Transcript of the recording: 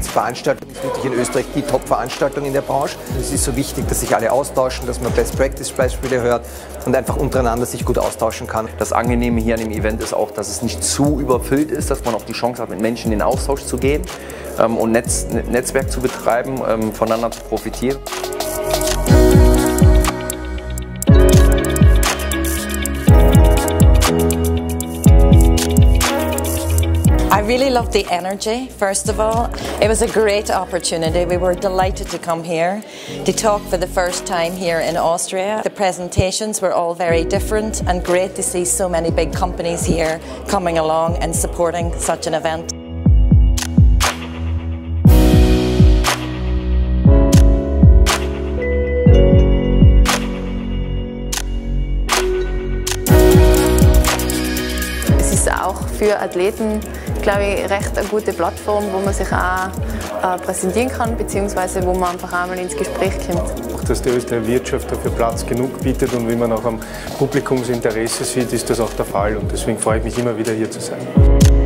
Veranstaltung ist wirklich in Österreich die Top-Veranstaltung in der Branche. Es ist so wichtig, dass sich alle austauschen, dass man Best-Practice-Beispiele hört und einfach untereinander sich gut austauschen kann. Das Angenehme hier an dem Event ist auch, dass es nicht zu überfüllt ist, dass man auch die Chance hat, mit Menschen in den Austausch zu gehen ähm, und Netz, Netzwerk zu betreiben, ähm, voneinander zu profitieren. Really loved the energy, first of all. It was a great opportunity. We were delighted to come here to talk for the first time here in Austria. The presentations were all very different and great to see so many big companies here coming along and supporting such an event. Für Athleten, glaube ich, recht eine gute Plattform, wo man sich auch äh, präsentieren kann, beziehungsweise wo man einfach einmal ins Gespräch kommt. Auch dass die Österreicher Wirtschaft dafür Platz genug bietet und wie man auch am Publikumsinteresse sieht, ist das auch der Fall. Und deswegen freue ich mich immer wieder hier zu sein.